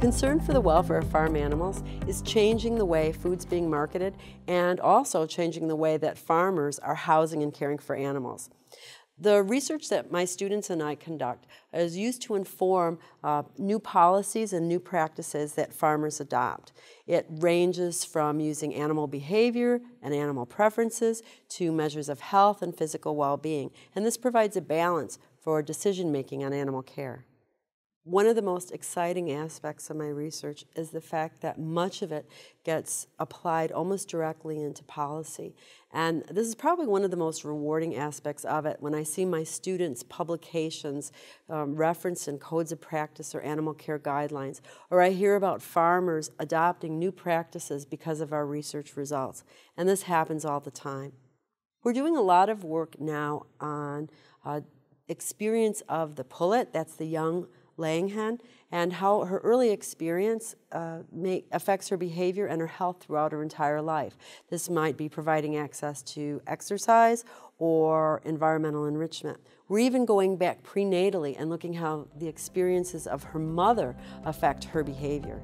Concern for the welfare of farm animals is changing the way food's being marketed and also changing the way that farmers are housing and caring for animals. The research that my students and I conduct is used to inform uh, new policies and new practices that farmers adopt. It ranges from using animal behavior and animal preferences to measures of health and physical well-being, and this provides a balance for decision making on animal care. One of the most exciting aspects of my research is the fact that much of it gets applied almost directly into policy. And this is probably one of the most rewarding aspects of it when I see my students' publications um, referenced in codes of practice or animal care guidelines, or I hear about farmers adopting new practices because of our research results. And this happens all the time. We're doing a lot of work now on uh, experience of the pullet, that's the young laying hen and how her early experience uh, may, affects her behavior and her health throughout her entire life. This might be providing access to exercise or environmental enrichment. We're even going back prenatally and looking how the experiences of her mother affect her behavior.